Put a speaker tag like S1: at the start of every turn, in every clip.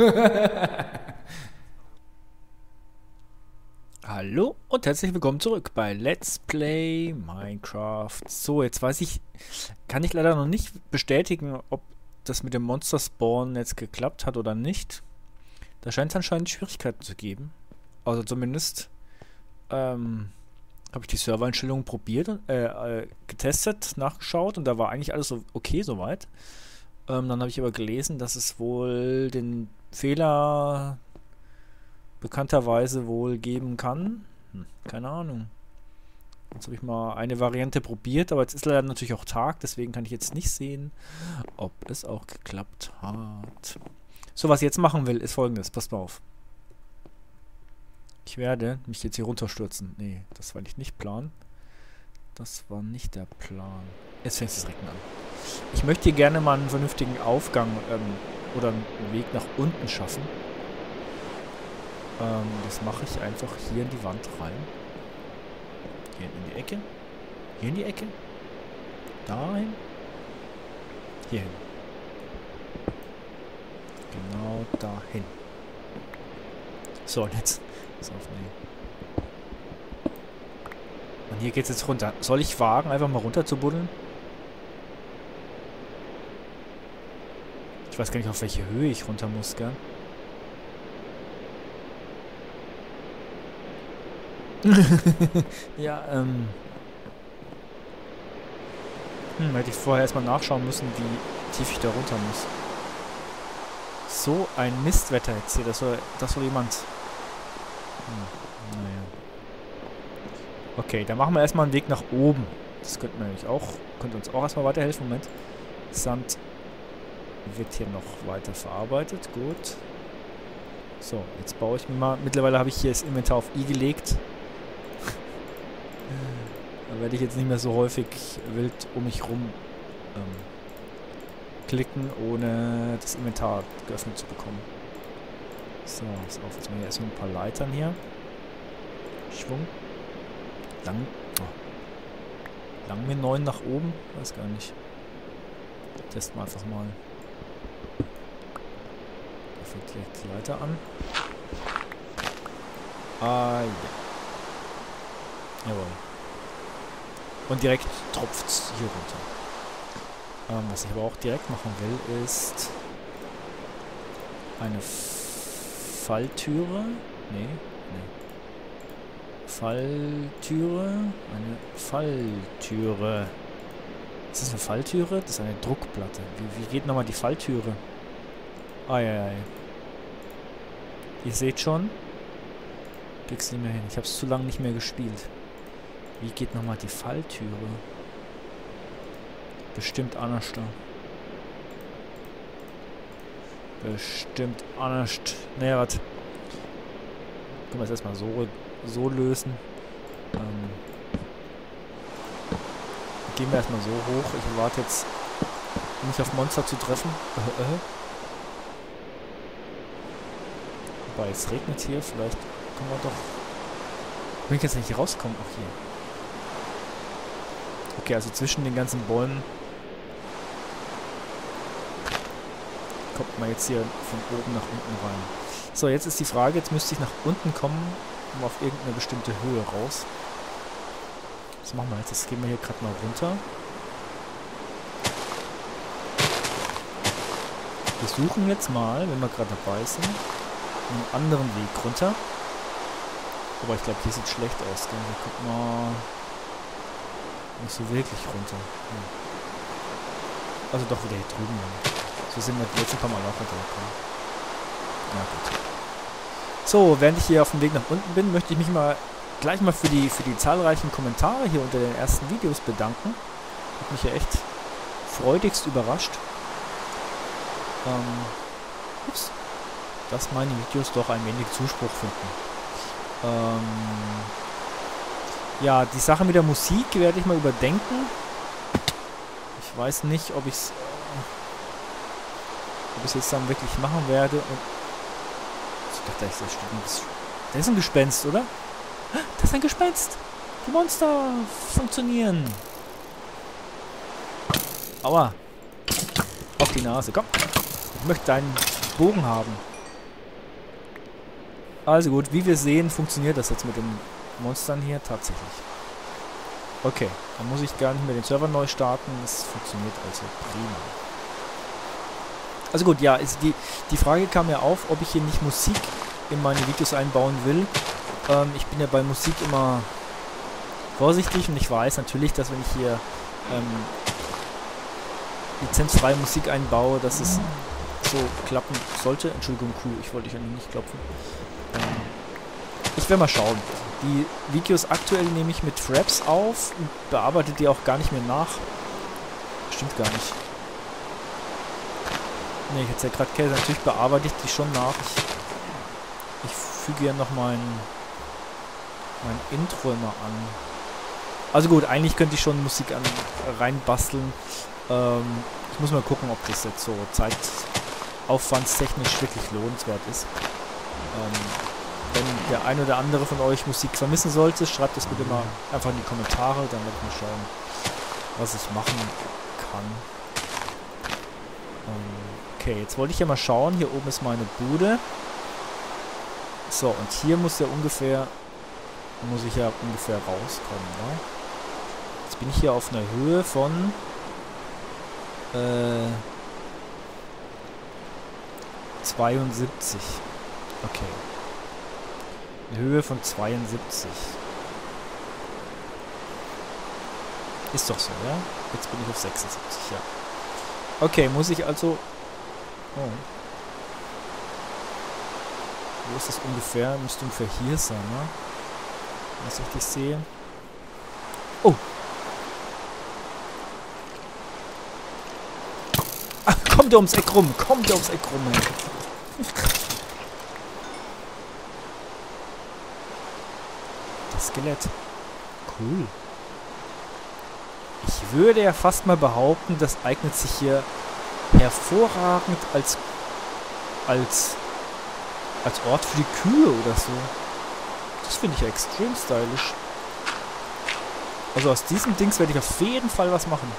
S1: Hallo und herzlich willkommen zurück bei Let's Play Minecraft. So, jetzt weiß ich, kann ich leider noch nicht bestätigen, ob das mit dem Monster Spawn jetzt geklappt hat oder nicht. Da scheint es anscheinend Schwierigkeiten zu geben. Also zumindest ähm, habe ich die Servereinstellungen probiert, äh, äh, getestet, nachgeschaut und da war eigentlich alles so okay soweit. Ähm, dann habe ich aber gelesen, dass es wohl den Fehler bekannterweise wohl geben kann. Hm, keine Ahnung. Jetzt habe ich mal eine Variante probiert, aber jetzt ist leider natürlich auch Tag, deswegen kann ich jetzt nicht sehen, ob es auch geklappt hat. So, was ich jetzt machen will, ist folgendes. Passt mal auf. Ich werde mich jetzt hier runterstürzen. Nee, das war nicht, nicht Plan. Das war nicht der Plan. Jetzt fängt es direkt an. Ich möchte hier gerne mal einen vernünftigen Aufgang ähm, oder einen Weg nach unten schaffen. Ähm, das mache ich einfach hier in die Wand rein. Hier in die Ecke. Hier in die Ecke. Dahin. Hier hin. Genau dahin. So, und jetzt. Pass auf, nee. Und hier geht's jetzt runter. Soll ich wagen, einfach mal runter zu buddeln? Ich weiß gar nicht, auf welche Höhe ich runter muss, gell? ja, ähm. Hm, hätte ich vorher erstmal nachschauen müssen, wie tief ich da runter muss. So ein Mistwetter jetzt hier, das soll, das soll jemand... Hm, naja. Okay, dann machen wir erstmal einen Weg nach oben. Das könnte man nämlich auch, könnte uns auch erstmal weiterhelfen. Moment. Sand wird hier noch weiter verarbeitet. Gut. So, jetzt baue ich mir mal... Mittlerweile habe ich hier das Inventar auf I gelegt. da werde ich jetzt nicht mehr so häufig wild um mich rum ähm, klicken, ohne das Inventar geöffnet zu bekommen. So, pass auf, jetzt mal hier erstmal ein paar Leitern hier. Schwung. Lang. Oh. Lang mir 9 nach oben? Weiß gar nicht. Testen wir einfach mal. Fängt direkt die Leiter an. Ah, ja. Jawohl. Und direkt tropft es hier runter. Ähm, was ich aber auch direkt machen will, ist eine Falltüre. Nee, nee. Falltüre. Eine Falltüre. Ist das eine Falltüre? Das ist eine Druckplatte. Wie, wie geht nochmal die Falltüre? Eieiei. Ihr seht schon. Krieg's nicht mehr hin. Ich habe es zu lange nicht mehr gespielt. Wie geht nochmal die Falltüre? Bestimmt anders. Bestimmt anders. Naja, was? Können wir es erstmal so, so lösen. Ähm, gehen wir erstmal so hoch. Ich warte jetzt nicht auf Monster zu treffen. Äh, äh. Wobei, es regnet hier. Vielleicht können wir doch... Wenn ich jetzt nicht rauskommen. Ach, hier. Okay, also zwischen den ganzen Bäumen kommt man jetzt hier von oben nach unten rein. So, jetzt ist die Frage, jetzt müsste ich nach unten kommen, um auf irgendeine bestimmte Höhe raus. Was machen wir jetzt? Jetzt gehen wir hier gerade mal runter. Wir suchen jetzt mal, wenn wir gerade dabei sind, einen anderen Weg runter. Aber ich glaube, hier sieht schlecht aus. Gell? Wir gucken mal nicht so wirklich runter. Hm. Also doch wieder hier drüben. So sind wir die letzten paar Mal auch runtergekommen. Na gut. So, während ich hier auf dem Weg nach unten bin, möchte ich mich mal gleich mal für die, für die zahlreichen Kommentare hier unter den ersten Videos bedanken. Hat mich ja echt freudigst überrascht. Ähm, ups, dass meine Videos doch ein wenig Zuspruch finden. Ähm, ja, die Sache mit der Musik werde ich mal überdenken. Ich weiß nicht, ob ich es ob ich jetzt dann wirklich machen werde. Und ich dachte, das ist, das, das ist ein Gespenst, oder? Das ist ein Gespenst. Die Monster funktionieren. Aua. Auf die Nase. Komm. Ich möchte deinen Bogen haben. Also gut, wie wir sehen, funktioniert das jetzt mit den Monstern hier tatsächlich. Okay, dann muss ich gar nicht mehr den Server neu starten. Das funktioniert also prima. Also gut, ja, die, die Frage kam ja auf, ob ich hier nicht Musik in meine Videos einbauen will. Ähm, ich bin ja bei Musik immer vorsichtig und ich weiß natürlich, dass wenn ich hier ähm, lizenzfreie Musik einbaue, dass es so klappen sollte. Entschuldigung, Kuh, ich wollte dich eigentlich nicht klopfen. Ähm, ich werde mal schauen. Die Videos aktuell nehme ich mit Fraps auf und bearbeite die auch gar nicht mehr nach. Stimmt gar nicht. Ne, ich erzähle gerade Käse. Natürlich bearbeite ich die schon nach. Ich, ich füge ja noch mein, mein Intro immer an. Also gut, eigentlich könnte ich schon Musik an, reinbasteln. Ähm, ich muss mal gucken, ob das jetzt so zeitaufwandstechnisch wirklich lohnenswert ist. Ähm, wenn der ein oder andere von euch Musik vermissen sollte, schreibt es bitte mal einfach in die Kommentare, dann werde ich mal schauen, was ich machen kann. Okay, jetzt wollte ich ja mal schauen, hier oben ist meine Bude. So, und hier muss ja ungefähr, muss ich ja ungefähr rauskommen, ne? Jetzt bin ich hier auf einer Höhe von äh, 72. Okay. Eine Höhe von 72. Ist doch so, ja? Jetzt bin ich auf 76, ja. Okay, muss ich also... Oh. Wo ist das ungefähr? Müsste ungefähr hier sein, ne? Was ich richtig sehe. Oh! Ach, kommt der ums Eck rum! Kommt der ums Eck rum, ey. Skelett. Cool. Ich würde ja fast mal behaupten, das eignet sich hier hervorragend als als als Ort für die Kühe oder so. Das finde ich ja extrem stylisch. Also aus diesem Dings werde ich auf jeden Fall was machen.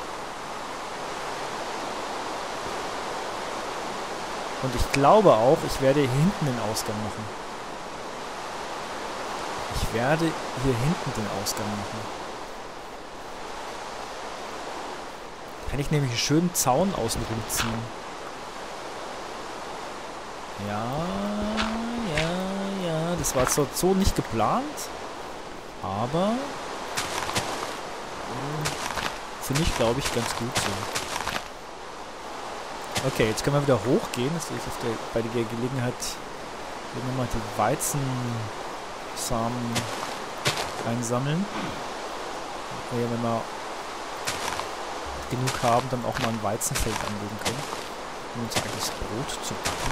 S1: Und ich glaube auch, ich werde hier hinten den Ausgang machen. Ich werde hier hinten den Ausgang machen. Kann ich nämlich einen schönen Zaun außenrum ziehen. Ja, ja, ja. Das war zwar so nicht geplant, aber äh, finde ich, glaube ich, ganz gut so. Okay, jetzt können wir wieder hochgehen. Jetzt will ich auf der, bei der Gelegenheit nochmal die Weizensamen einsammeln. Ja, wenn wir genug haben, dann auch mal ein Weizenfeld anlegen können, um uns eigenes Brot zu backen.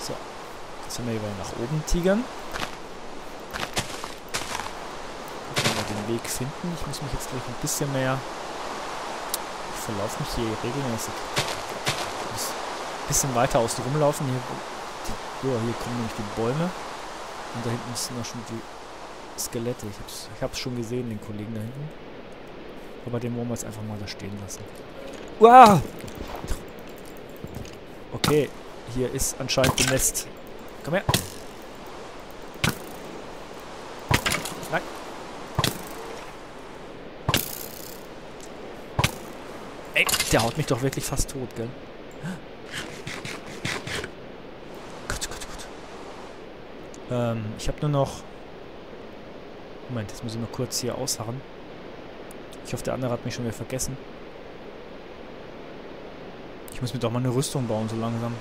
S1: So, jetzt sind wir hier nach oben tigern. Wenn wir den Weg finden. Ich muss mich jetzt gleich ein bisschen mehr verlaufe mich hier regelmäßig. Ich muss ein bisschen weiter außen rumlaufen. Hier, oh, hier kommen nämlich die Bäume. Und da hinten sind noch schon die Skelette. Ich hab's, ich hab's schon gesehen, den Kollegen da hinten. Aber den wollen wir jetzt einfach mal da stehen lassen. Uah! Okay, hier ist anscheinend ein Nest. Komm her. Nein. Ey, der haut mich doch wirklich fast tot, gell? Gott, Gott, Gott. Ähm, ich habe nur noch... Moment, jetzt muss ich mal kurz hier ausharren. Ich hoffe, der andere hat mich schon wieder vergessen. Ich muss mir doch mal eine Rüstung bauen, so langsam.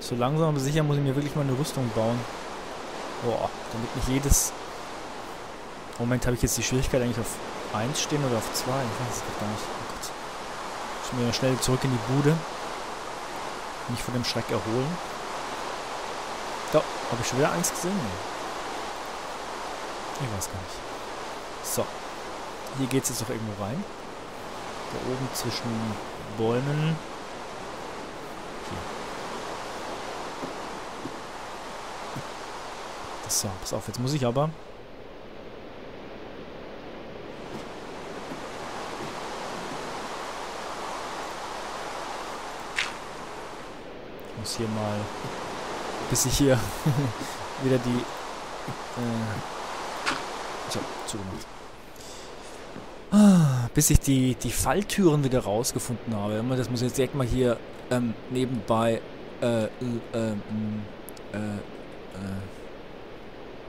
S1: So langsam aber sicher muss ich mir wirklich mal eine Rüstung bauen. Boah, damit nicht jedes Moment, habe ich jetzt die Schwierigkeit eigentlich auf 1 stehen oder auf 2? Ich weiß es gar nicht. Oh Gott. Ich muss mir schnell zurück in die Bude. Mich von dem Schreck erholen. Da, habe ich schon wieder eins gesehen? Nee. Ich weiß gar nicht. So. Hier geht es jetzt noch irgendwo rein. Da oben zwischen Bäumen. Hier. So, pass auf, jetzt muss ich aber muss hier mal, bis ich hier wieder die, äh, so, zugemacht. Ah, bis ich die, die Falltüren wieder rausgefunden habe. Das muss ich jetzt direkt mal hier ähm, nebenbei äh, äh, ähm, äh, äh,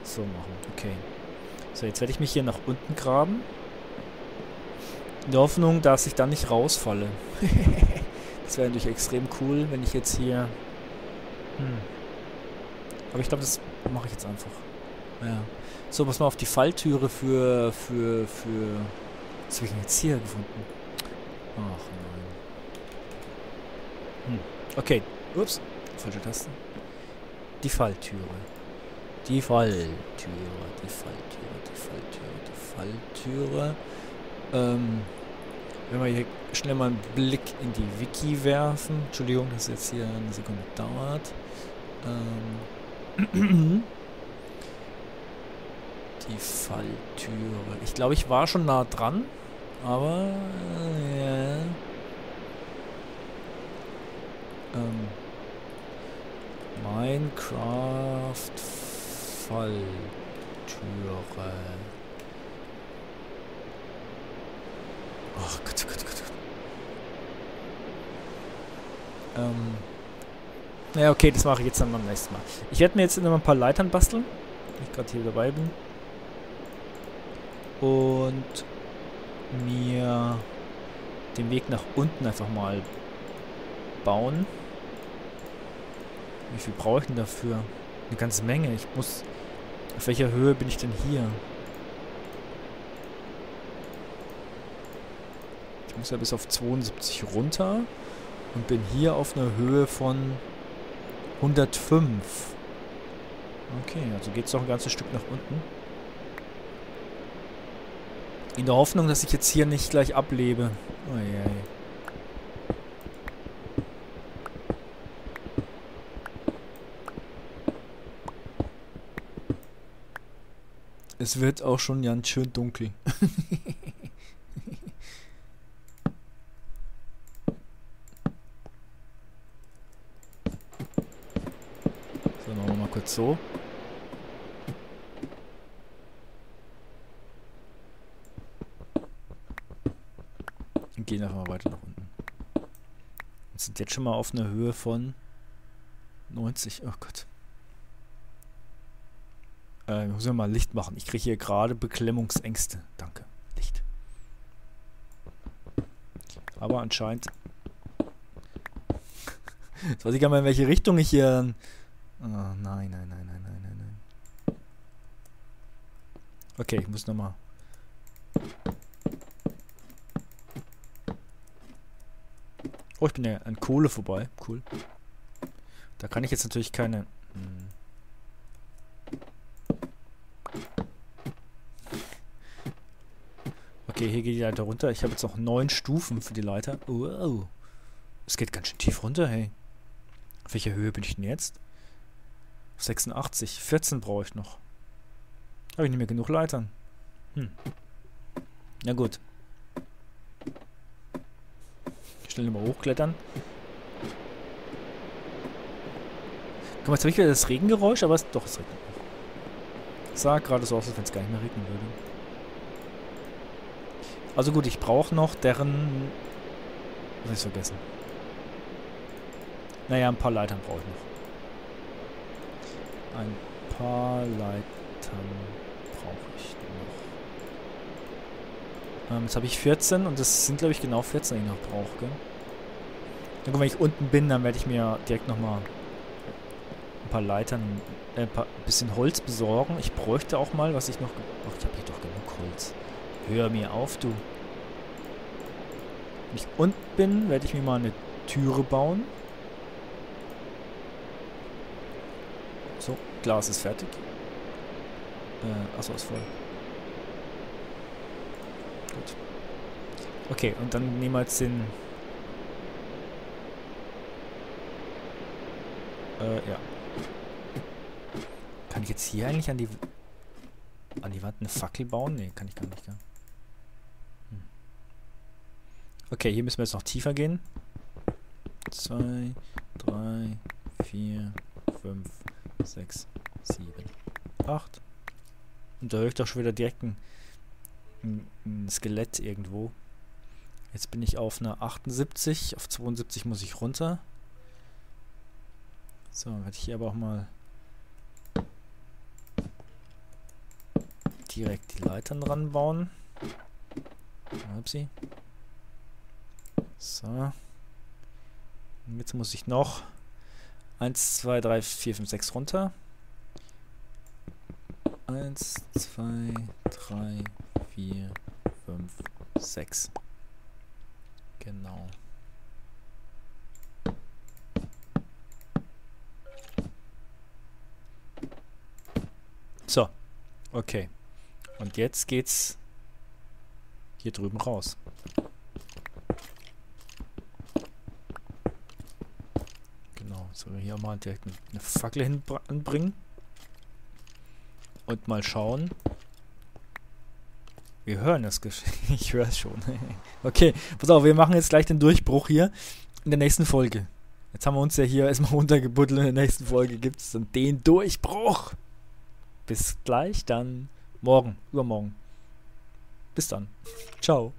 S1: so machen. Okay. So, jetzt werde ich mich hier nach unten graben. In der Hoffnung, dass ich dann nicht rausfalle. das wäre natürlich extrem cool, wenn ich jetzt hier... Hm. Aber ich glaube, das mache ich jetzt einfach. Ja. So, pass mal auf die Falltüre für... für... für... Was habe ich denn jetzt hier gefunden? Ach nein. Hm. Okay. Ups. Falsche Taste. Die Falltüre. Die Falltüre. Die Falltüre. Die Falltüre. Die Falltüre. Ähm, wenn wir hier schnell mal einen Blick in die Wiki werfen. Entschuldigung, dass jetzt hier eine Sekunde dauert. Ähm, die Falltüre. Ich glaube, ich war schon nah dran, aber äh. Ähm, Minecraft Falltüre. Gott, Gott, Gott, Gott. Ähm. Naja, okay, das mache ich jetzt dann beim nächsten Mal. Ich werde mir jetzt noch ein paar Leitern basteln, wenn ich gerade hier dabei bin. Und mir den Weg nach unten einfach mal bauen. Wie viel brauche ich denn dafür? Eine ganze Menge. Ich muss... Auf welcher Höhe bin ich denn hier? Ich muss ja bis auf 72 runter und bin hier auf einer Höhe von 105. Okay, also geht es noch ein ganzes Stück nach unten. In der Hoffnung, dass ich jetzt hier nicht gleich ablebe. Oh, yeah. Es wird auch schon ganz schön dunkel. kurz so. Und gehen einfach mal weiter nach unten. Wir sind jetzt schon mal auf einer Höhe von 90. Oh Gott. Äh, muss ja mal Licht machen. Ich kriege hier gerade Beklemmungsängste. Danke. Licht. Aber anscheinend... Jetzt weiß ich gar nicht mehr, in welche Richtung ich hier... Oh, nein, nein, nein, nein, nein, nein, nein. Okay, ich muss nochmal... Oh, ich bin ja an Kohle vorbei. Cool. Da kann ich jetzt natürlich keine... Hm. Okay, hier geht die Leiter runter. Ich habe jetzt noch neun Stufen für die Leiter. Wow. Es geht ganz schön tief runter, hey. Auf welcher Höhe bin ich denn jetzt? 86. 14 brauche ich noch. Habe ich nicht mehr genug Leitern. Hm. Na gut. Schnell mal hochklettern. Guck mal, jetzt habe ich wieder das Regengeräusch, aber es, doch, es regnet. Sah gerade so aus, als wenn es gar nicht mehr regnen würde. Also gut, ich brauche noch deren... Was hab ich vergessen? Naja, ein paar Leitern brauche ich noch. Ein paar Leitern brauche ich noch. Ähm, jetzt habe ich 14 und das sind, glaube ich, genau 14, die ich noch brauche? Dann, wenn ich unten bin, dann werde ich mir direkt nochmal ein paar Leitern, äh, ein paar, bisschen Holz besorgen. Ich bräuchte auch mal, was ich noch... Ach, ich habe hier doch genug Holz. Hör mir auf, du. Wenn ich unten bin, werde ich mir mal eine Türe bauen. So, Glas ist fertig. Äh, achso, ist voll. Gut. Okay, und dann nehmen wir jetzt den... Äh, ja. Kann ich jetzt hier eigentlich an die... an die Wand eine Fackel bauen? Ne, kann ich gar nicht, gell? Okay, hier müssen wir jetzt noch tiefer gehen. Zwei, drei, 4, 5, 6, 7, 8. Und da höre ich doch schon wieder direkt ein, ein, Skelett irgendwo. Jetzt bin ich auf einer 78, auf 72 muss ich runter. So, werde ich hier aber auch mal direkt die Leitern dran bauen. Upsi. So. Und jetzt muss ich noch 1, 2, 3, 4, 5, 6 runter. 1, 2, 3, 4, 5, 6. Genau. So. Okay. Und jetzt geht's hier drüben raus. Genau. So, hier mal direkt eine Fackel hinbringen. Und mal schauen. Wir hören das Geschehen. Ich höre es schon. okay, pass auf, wir machen jetzt gleich den Durchbruch hier in der nächsten Folge. Jetzt haben wir uns ja hier erstmal runtergebuddelt. In der nächsten Folge gibt es dann den Durchbruch. Bis gleich, dann morgen, übermorgen. Bis dann. Ciao.